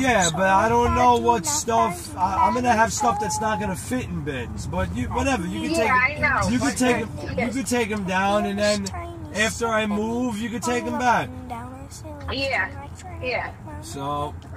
Yeah, but I don't know what stuff. I'm gonna have stuff that's not gonna fit in bins. But you, whatever, you can take. know. You can take them. You can take them down, and then after I move, you can take them back. Yeah, yeah. So